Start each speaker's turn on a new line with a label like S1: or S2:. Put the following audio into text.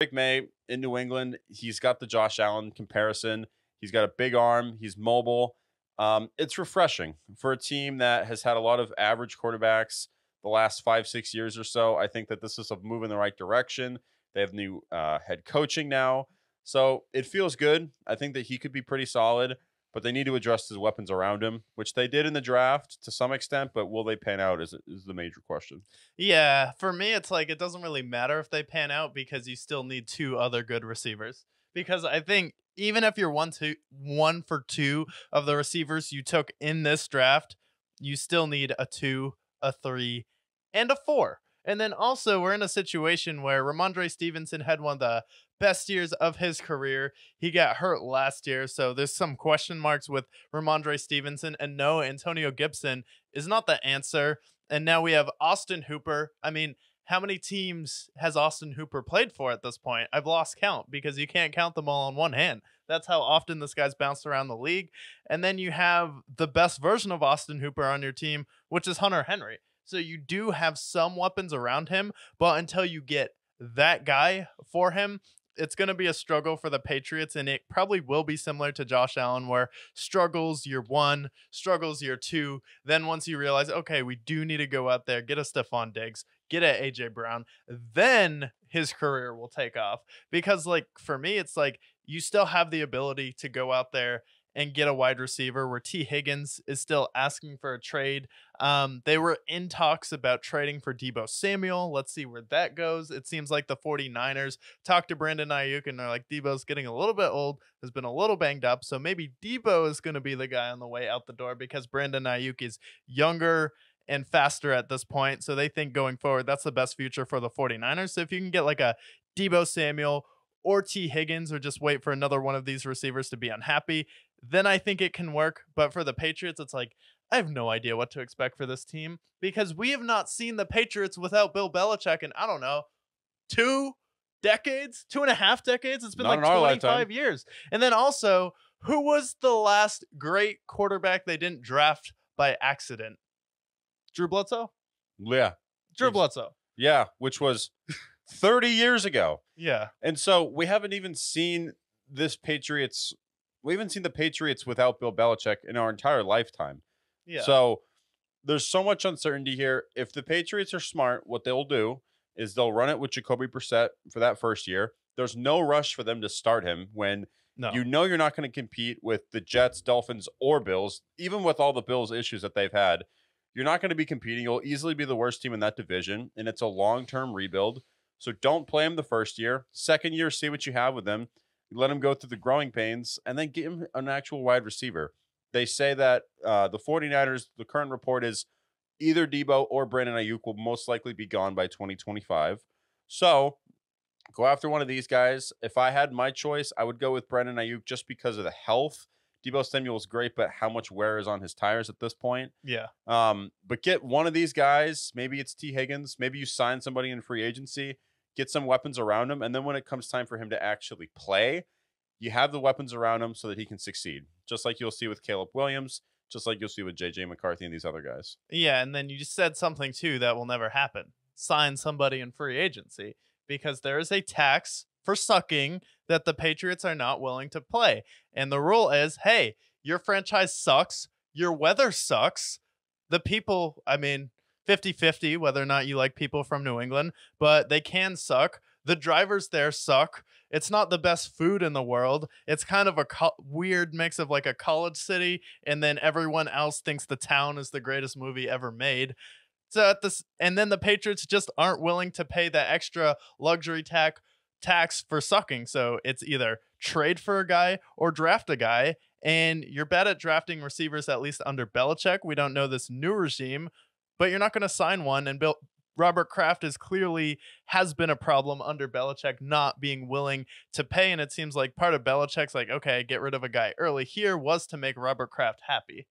S1: Drake Maye in New England, he's got the Josh Allen comparison. He's got a big arm. He's mobile. Um, it's refreshing for a team that has had a lot of average quarterbacks the last five, six years or so. I think that this is a move in the right direction. They have new uh, head coaching now. So it feels good. I think that he could be pretty solid, but they need to address his weapons around him, which they did in the draft to some extent, but will they pan out is, is the major question.
S2: Yeah, for me, it's like it doesn't really matter if they pan out because you still need two other good receivers. Because I think even if you're one two one for two of the receivers you took in this draft, you still need a two, a three, and a four. And then also we're in a situation where Rhamondre Stevenson had one of the best years of his career. He got hurt last year, so there's some question marks with Rhamondre Stevenson. And no, Antonio Gibson is not the answer. And now we have Austin Hooper. I mean, how many teams has Austin Hooper played for at this point? I've lost count because you can't count them all on one hand. That's how often this guy's bounced around the league. And then you have the best version of Austin Hooper on your team, which is Hunter Henry. So you do have some weapons around him, but until you get that guy for him, it's going to be a struggle for the Patriots, and it probably will be similar to Josh Allen, where struggles year one, struggles year two. Then once you realize, okay, we do need to go out there, get a Stefon Diggs, get a AJ Brown, then his career will take off. Because like for me, it's like you still have the ability to go out there and get a wide receiver where Tee Higgins is still asking for a trade. Um, they were in talks about trading for Deebo Samuel. Let's see where that goes. It seems like the 49ers talked to Brandon Aiyuk and they're like, Deebo's getting a little bit old, has been a little banged up. So maybe Deebo is going to be the guy on the way out the door because Brandon Aiyuk is younger and faster at this point. So they think going forward, that's the best future for the 49ers. So if you can get like a Deebo Samuel or Tee Higgins or just wait for another one of these receivers to be unhappy, then I think it can work. But for the Patriots, it's like, I have no idea what to expect for this team because we have not seen the Patriots without Bill Belichick in, I don't know, two decades, two and a half decades. It's been
S1: Not
S2: like 25 years. And then also, who was the last great quarterback they didn't draft by accident? Drew Bledsoe?
S1: Yeah.
S2: Drew Bledsoe.
S1: Yeah. Which was 30 years ago.
S2: Yeah.
S1: And so we haven't even seen this Patriots. We haven't seen the Patriots without Bill Belichick in our entire lifetime.
S2: Yeah.
S1: So there's so much uncertainty here. If the Patriots are smart, what they'll do is they'll run it with Jacoby Brissett for that first year. There's no rush for them to start him when
S2: no.
S1: you know you're not going to compete with the Jets, Dolphins, or Bills, even with all the Bills issues that they've had. You're not going to be competing. You'll easily be the worst team in that division, and it's a long term rebuild. So don't play him the first year. Second year, see what you have with him. Let him go through the growing pains, and then get him an actual wide receiver. They say that uh, the 49ers, the current report is either Deebo or Brandon Aiyuk will most likely be gone by 2025. So go after one of these guys. If I had my choice, I would go with Brandon Aiyuk just because of the health. Deebo Samuel is great, but how much wear is on his tires at this point?
S2: yeah.
S1: Um, but get one of these guys. Maybe it's Tee Higgins. Maybe you sign somebody in free agency, get some weapons around him, and then when it comes time for him to actually play, you have the weapons around him so that he can succeed. Just like you'll see with Caleb Williams, just like you'll see with JJ McCarthy and these other guys.
S2: Yeah, and then you just said something too that will never happen. Sign somebody in free agency because there is a tax for sucking that the Patriots are not willing to play. And the rule is, hey, your franchise sucks, your weather sucks. The people, I mean, 50-50 whether or not you like people from New England, but they can suck. The drivers there suck. It's not the best food in the world. It's kind of a co- weird mix of like a college city, and then everyone else thinks the town is the greatest movie ever made. So at this, and then the Patriots just aren't willing to pay that extra luxury tax tax for sucking. So it's either trade for a guy or draft a guy. And you're bad at drafting receivers, at least under Belichick. We don't know this new regime, but you're not going to sign one. And Bill, Robert Kraft is clearly has been a problem under Belichick not being willing to pay. And it seems like part of Belichick's like, okay, get rid of a guy early here was to make Robert Kraft happy.